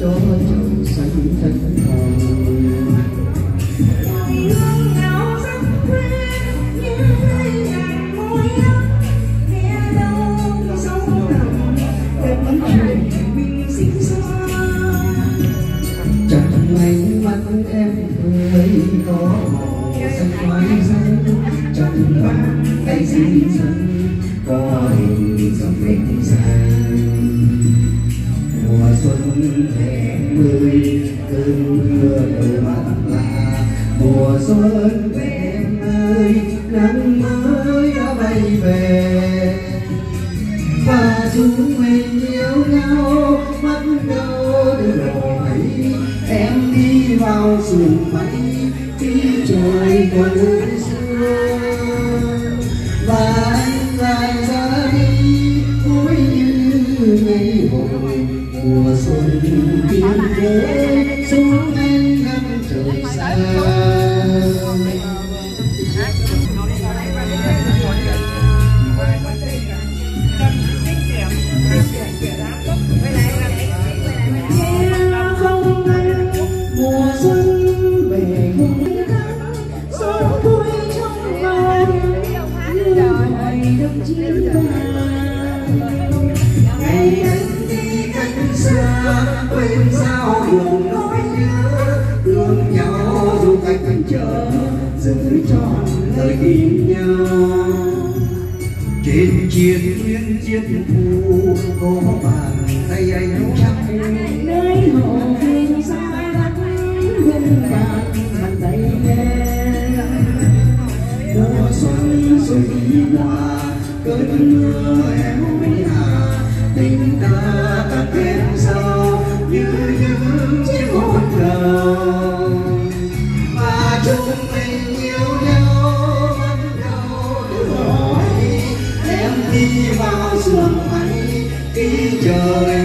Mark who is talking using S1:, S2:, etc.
S1: cho trời xanh thanh hồng chẳng may mắt em ơi có màu xanh mái xanh chẳng bằng cái gì xanh có hình dòng hình cơn mưa đầu mắt là mùa xuân em ơi nắng mới đã bay về và chúng mình yêu nhau bắt đầu từ rồi em đi vào rừng mây mùa xuân biên giới xuống anh ngắm trời xa chờ giữ trọn lời tìm nhau trên chiến tuyến chiến thu có bàn tay anh chắc nơi hồ hương xa đất hương bàn bàn tay em mùa xuân rồi đi qua cơn mưa em hà tình ta càng thêm ấy khi